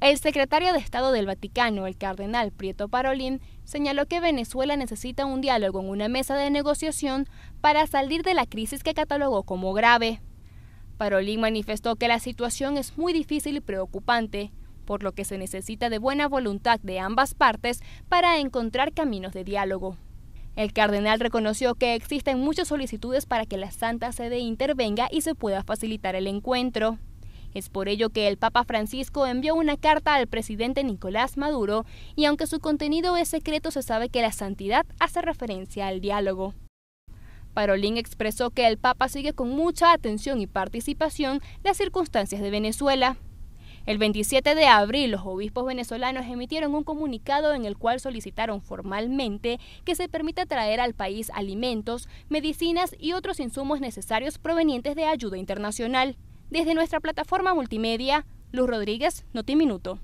El secretario de Estado del Vaticano, el cardenal Prieto Parolin, señaló que Venezuela necesita un diálogo en una mesa de negociación para salir de la crisis que catalogó como grave. Parolin manifestó que la situación es muy difícil y preocupante, por lo que se necesita de buena voluntad de ambas partes para encontrar caminos de diálogo. El cardenal reconoció que existen muchas solicitudes para que la Santa Sede intervenga y se pueda facilitar el encuentro. Es por ello que el Papa Francisco envió una carta al presidente Nicolás Maduro y aunque su contenido es secreto se sabe que la santidad hace referencia al diálogo. Parolín expresó que el Papa sigue con mucha atención y participación las circunstancias de Venezuela. El 27 de abril, los obispos venezolanos emitieron un comunicado en el cual solicitaron formalmente que se permita traer al país alimentos, medicinas y otros insumos necesarios provenientes de ayuda internacional. Desde nuestra plataforma multimedia, Luz Rodríguez, Notiminuto.